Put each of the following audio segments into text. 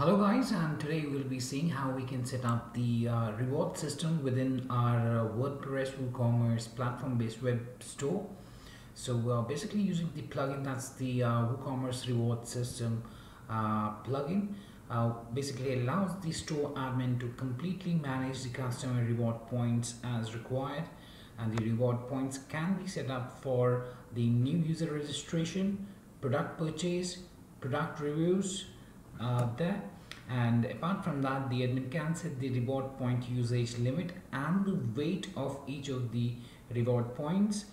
Hello guys and today we'll be seeing how we can set up the uh, reward system within our uh, WordPress WooCommerce platform based web store. So uh, basically using the plugin that's the uh, WooCommerce reward system uh, plugin uh, basically allows the store admin to completely manage the customer reward points as required and the reward points can be set up for the new user registration, product purchase, product reviews, uh, there and apart from that the admin can set the reward point usage limit and the weight of each of the reward points.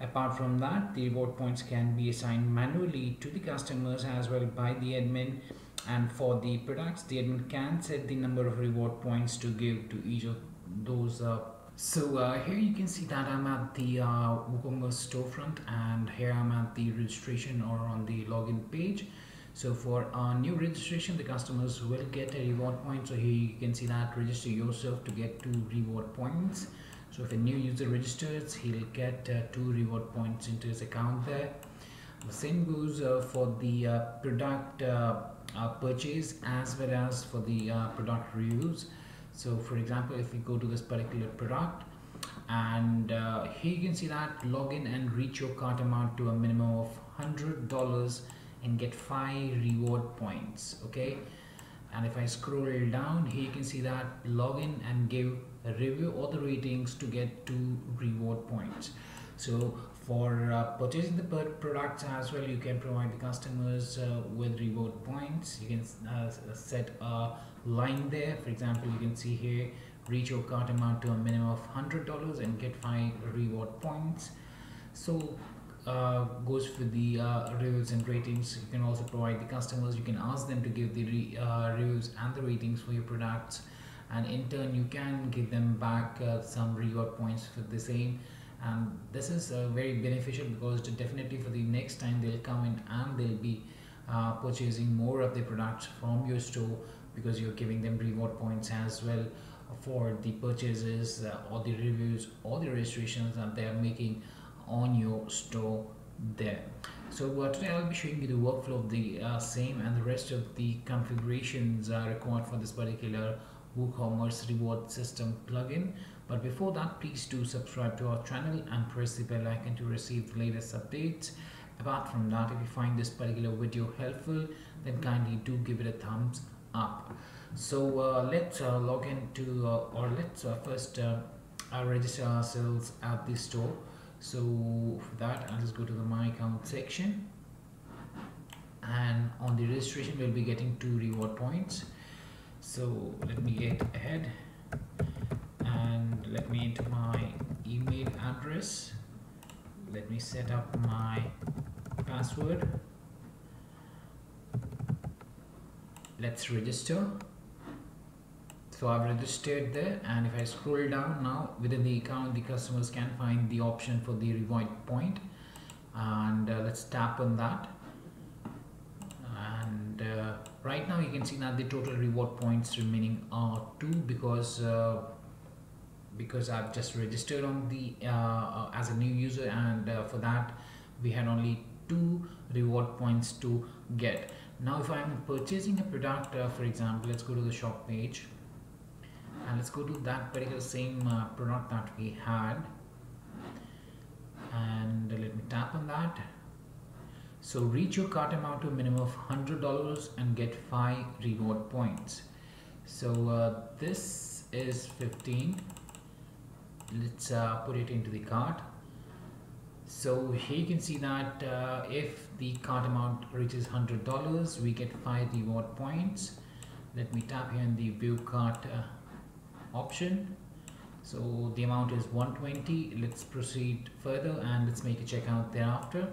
Apart from that the reward points can be assigned manually to the customers as well by the admin. And for the products the admin can set the number of reward points to give to each of those uh, so uh, here you can see that I'm at the uh, WooCommerce storefront and here I'm at the registration or on the login page so for our new registration the customers will get a reward point. So here you can see that. Register yourself to get two reward points. So if a new user registers he'll get uh, two reward points into his account there. The same goes uh, for the uh, product uh, uh, purchase as well as for the uh, product reviews. So for example if we go to this particular product and here you can see that login and reach your cart amount to a minimum of hundred dollars and get five reward points okay? And if I scroll down here you can see that login and give a review or the ratings to get two reward points. So for uh, purchasing the products as well you can provide the customers uh, with reward points. You can uh, set a line there. For example you can see here reach your cart amount to a minimum of hundred dollars and get five reward points. So uh, goes for the uh, reviews and ratings. You can also provide the customers. You can ask them to give the re, uh, reviews and the ratings for your products. And in turn you can give them back uh, some reward points for the same. And this is uh, very beneficial because definitely for the next time they'll come in and they'll be uh, purchasing more of the products from your store because you're giving them reward points as well for the purchases or the reviews or the registrations that they are making on your store there. So uh, today I'll be showing you the workflow of the uh, same and the rest of the configurations uh, required for this particular WooCommerce reward system plugin. But before that please do subscribe to our channel and press the bell icon to receive the latest updates. Apart from that if you find this particular video helpful then kindly do give it a thumbs up. So uh, let's uh, log into uh, or let's first register ourselves at the store so for that I'll just go to the my account section. And on the registration we'll be getting two reward points. So let me get ahead. And let me enter my email address. Let me set up my password. Let's register so I've registered there and if I scroll down now within the account the customers can find the option for the reward point. And uh, let's tap on that. And uh, right now you can see that the total reward points remaining are two because uh, because I've just registered on the uh, uh, as a new user and uh, for that we had only two reward points to get. Now if I'm purchasing a product for example let's go to the shop page and let's go to that particular same uh, product that we had. And let me tap on that. So reach your cart amount to a minimum of $100 and get 5 reward points. So uh, this is 15 let's uh, put it into the cart. So here you can see that uh, if the cart amount reaches $100 we get 5 reward points. Let me tap here in the view cart uh, option. So the amount is 120 let's proceed further and let's make a checkout thereafter.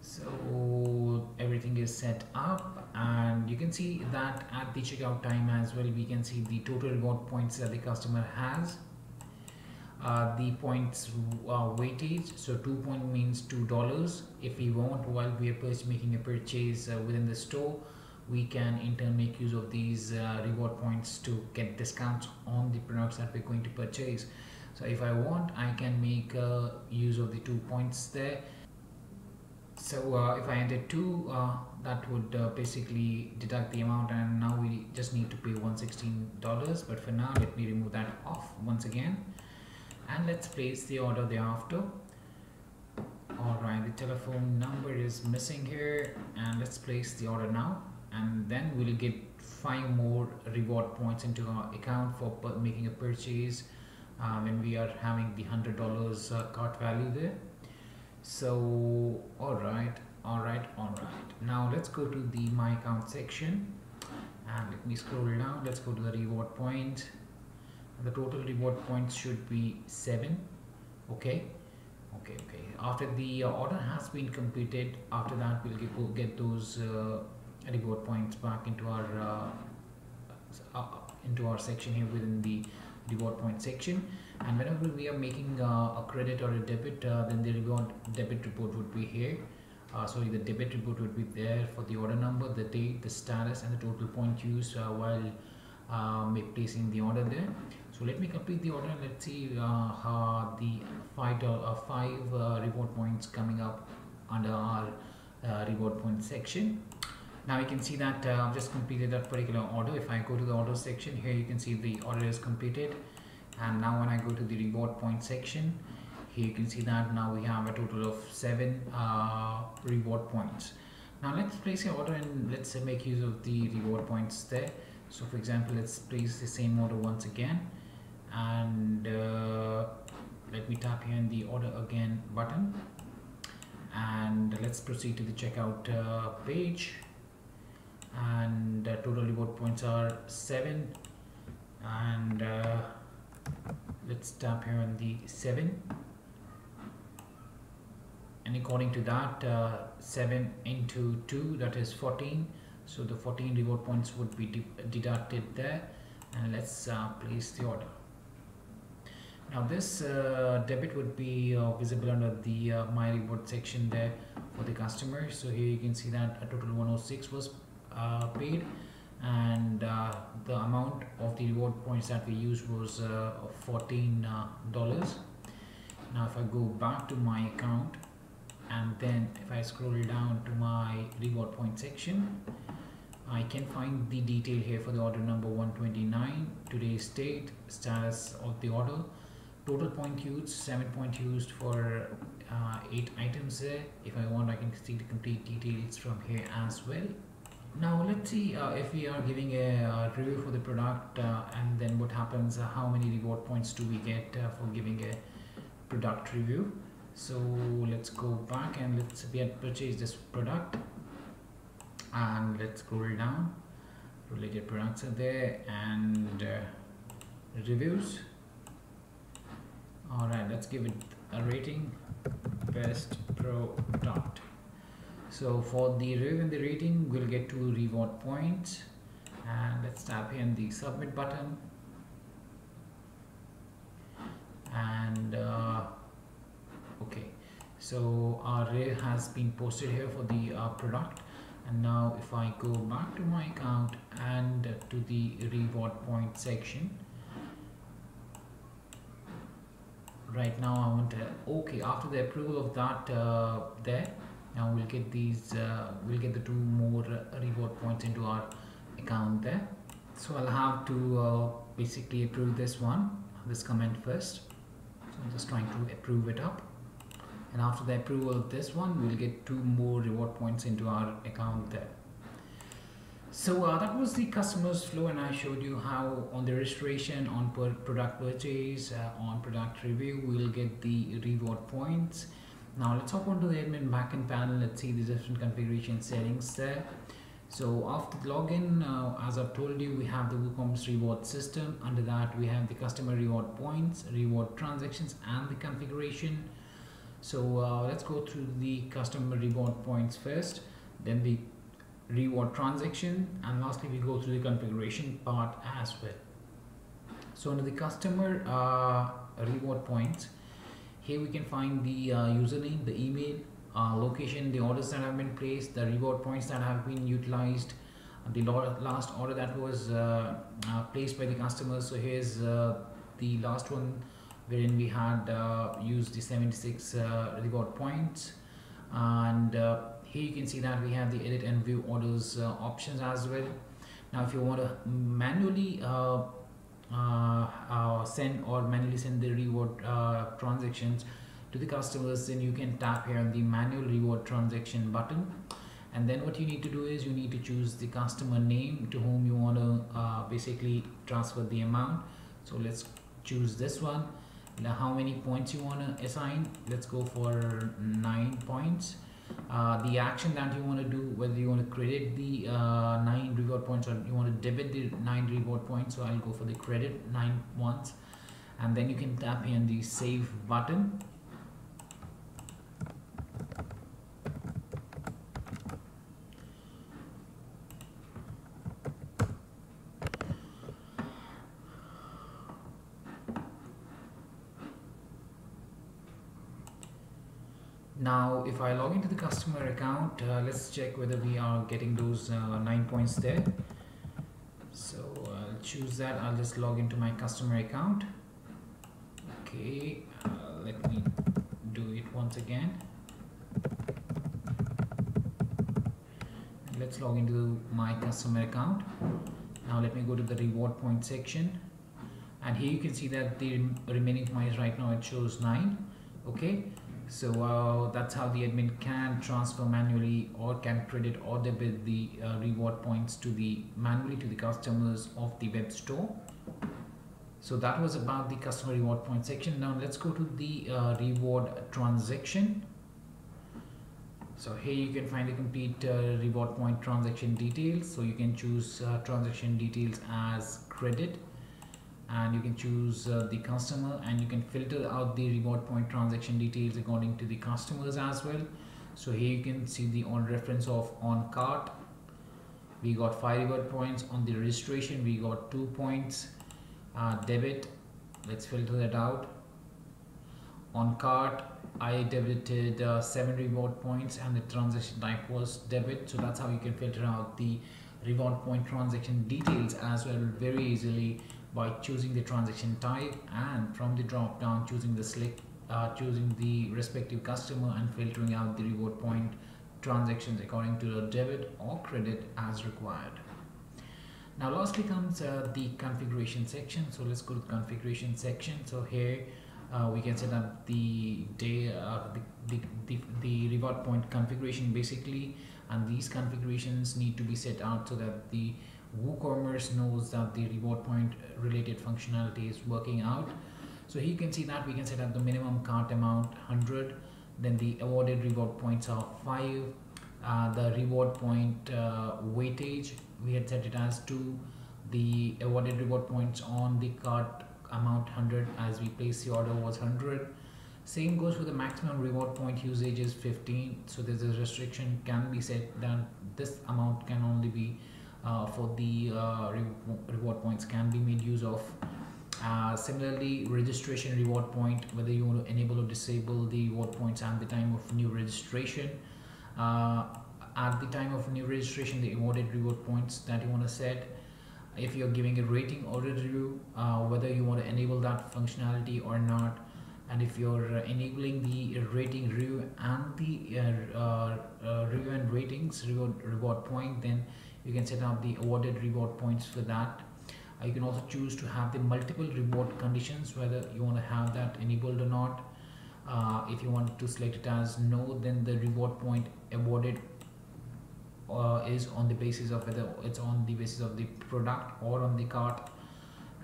So everything is set up and you can see that at the checkout time as well we can see the total reward points that the customer has. Uh, the points uh, weightage. So two point means two dollars. If we want while we are making a purchase uh, within the store we can in turn make use of these uh, reward points to get discounts on the products that we're going to purchase. So if I want I can make uh, use of the two points there. So uh, if I enter 2 uh, that would uh, basically deduct the amount and now we just need to pay $116 but for now let me remove that off once again. And let's place the order thereafter. Alright the telephone number is missing here. And let's place the order now and then we'll get five more reward points into our account for making a purchase uh, when we are having the hundred dollars uh, cart value there. So all right all right all right now let's go to the my account section and let me scroll down. Let's go to the reward point. The total reward points should be seven. Okay? Okay okay. After the uh, order has been completed after that we'll get, get those uh, reward points back into our uh, uh, into our section here within the reward point section. And whenever we are making uh, a credit or a debit uh, then the reward debit report would be here. Uh, sorry the debit report would be there for the order number the date the status and the total point used uh, while uh, placing the order there. So let me complete the order and let's see uh, how the five five reward points coming up under our reward point section now you can see that uh, I've just completed that particular order. If I go to the order section here you can see the order is completed. And now when I go to the reward point section here you can see that now we have a total of seven uh, reward points. Now let's place an order and let's uh, make use of the reward points there. So for example let's place the same order once again. And uh, let me tap here in the order again button. And let's proceed to the checkout uh, page and uh, total reward points are 7 and uh, let's tap here on the 7 and according to that uh, 7 into 2 that is 14 so the 14 reward points would be de deducted there. And let's uh, place the order. Now this uh, debit would be uh, visible under the my reward section there for the customer. So here you can see that a total 106 was uh, paid and uh, the amount of the reward points that we used was uh, $14 now if I go back to my account and then if I scroll down to my reward point section I can find the detail here for the order number 129 today's date status of the order. Total point used 7 point used for uh, 8 items there. If I want I can see the complete details from here as well now let's see uh, if we are giving a uh, review for the product uh, and then what happens uh, how many reward points do we get uh, for giving a product review. So let's go back and let's we had purchased this product. And let's scroll down. Related products are there and reviews. All right let's give it a rating. Best product so for the review and the rating we'll get two reward points. And let's tap on the submit button. And uh, okay. So our review has been posted here for the uh, product. And now if I go back to my account and to the reward point section. Right now I want to okay after the approval of that uh, there now we'll get these uh, we'll get the two more reward points into our account there. So I'll have to uh, basically approve this one this comment first. So I'm just trying to approve it up. And after the approval of this one we'll get two more reward points into our account there. So uh, that was the customers flow and I showed you how on the registration on per product purchase uh, on product review we'll get the reward points now let's hop onto the admin backend panel. Let's see the different configuration settings there. So after the login uh, as I've told you we have the WooCommerce reward system. Under that we have the customer reward points reward transactions and the configuration. So uh, let's go through the customer reward points first then the reward transaction and lastly we go through the configuration part as well. So under the customer uh, reward points here we can find the uh, username, the email, uh, location, the orders that have been placed, the reward points that have been utilized, the last order that was uh, uh, placed by the customer. So here's uh, the last one wherein we had used the 76 reward points. and uh, here you can see that we have the edit and view orders uh, options as well now if you want to manually uh, uh, uh, Uh, uh, send or manually send the reward uh, transactions to the customers then you can tap here on the manual reward transaction button. And then what you need to do is you need to choose the customer name to whom you want to uh, basically transfer the amount. So let's choose this one. Now how many points you want to assign? Let's go for nine points uh, the action that you want to do whether you want to credit the uh, nine reward points or you want to debit the nine reward points so I'll go for the credit nine ones and then you can tap here on the save button now if I log into the customer account uh, let's check whether we are getting those uh, nine points there. So I'll choose that. I'll just log into my customer account. Okay uh, let me do it once again. Let's log into my customer account. Now let me go to the reward point section. And here you can see that the remaining points right now it shows 9 okay so uh, that's how the admin can transfer manually or can credit or debit the uh, reward points to the manually to the customers of the web store. So that was about the customer reward point section. Now let's go to the uh, reward transaction. So here you can find the complete uh, reward point transaction details. So you can choose uh, transaction details as credit and you can choose uh, the customer and you can filter out the reward point transaction details according to the customers as well. So here you can see the on reference of on cart. We got five reward points. On the registration we got two points. Uh, debit let's filter that out. On cart I debited uh, seven reward points and the transaction type was debit. So that's how you can filter out the reward point transaction details as well very easily by choosing the transaction type and from the drop down choosing the select uh, choosing the respective customer and filtering out the reward point transactions according to the debit or credit as required. Now lastly comes uh, the configuration section. So let's go to the configuration section. So here uh, we can set up the day uh, the, the, the, the reward point configuration basically and these configurations need to be set out so that the WooCommerce knows that the reward point related functionality is working out. So here you can see that we can set up the minimum cart amount 100, then the awarded reward points are 5, uh, the reward point uh, weightage we had set it as 2, the awarded reward points on the cart amount 100 as we place the order was 100 same goes for the maximum reward point usage is 15 so there's a restriction can be set that this amount can only be for the uh, re reward points can be made use of. Uh, similarly, registration reward point, whether you want to enable or disable the reward points at the time of new registration. at the time of new registration, the awarded reward points that you want to set if you're giving a rating or a review uh, whether you want to enable that functionality or not and if you're uh, enabling the rating review and the uh, review and ratings reward, reward point then you can set up the awarded reward points for that. Uh, you can also choose to have the multiple reward conditions whether you want to have that enabled or not. Uh, if you want to select it as no then the reward point awarded uh, is on the basis of whether it's on the basis of the product or on the cart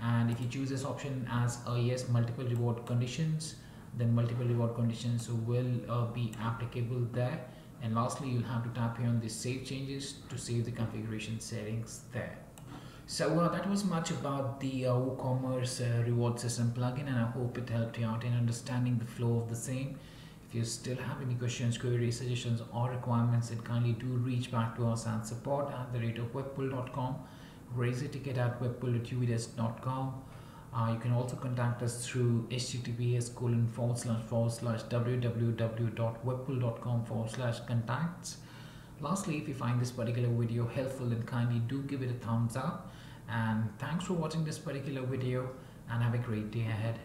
and if you choose this option as a yes multiple reward conditions then multiple reward conditions will uh, be applicable there and lastly you'll have to tap here on the save changes to save the configuration settings there. So uh, that was much about the uh, WooCommerce uh, reward system plugin and I hope it helped you out in understanding the flow of the same. If you still have any questions, queries, suggestions or requirements then kindly do reach back to us at support at the rate of webkul.com, raise a ticket at webkul.uvidesk.com uh, you can also contact us through https colon forward slash forward slash www.webkul.com forward slash contacts. Lastly, if you find this particular video helpful, then kindly do give it a thumbs up. And thanks for watching this particular video and have a great day ahead.